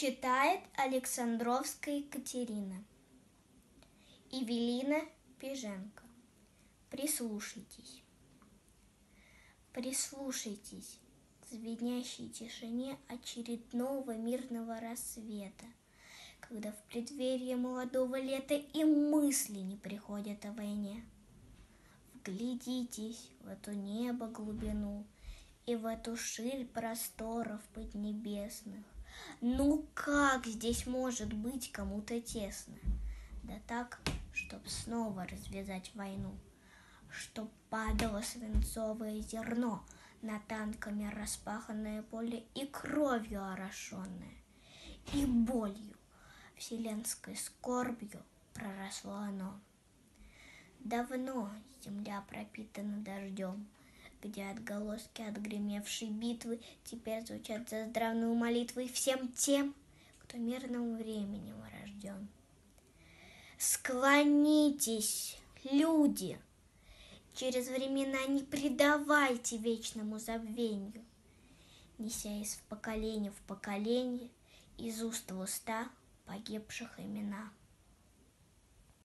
Читает Александровская Екатерина. Евелина Пиженко. Прислушайтесь. Прислушайтесь к звенящей тишине очередного мирного рассвета, когда в преддверии молодого лета и мысли не приходят о войне. Вглядитесь в эту небо глубину и в эту ширь просторов поднебесных. Ну как здесь может быть кому-то тесно? Да так, чтоб снова развязать войну, Чтоб падало свинцовое зерно На танками распаханное поле И кровью орошенное, и болью, Вселенской скорбью проросло оно. Давно земля пропитана дождем, Где отголоски отгремевшей битвы Теперь звучат за здравную молитвой Всем тем, кто мирным временем рожден. Склонитесь, люди! Через времена не предавайте вечному забвению, Неся из поколения в поколение Из уст в уста погибших имена.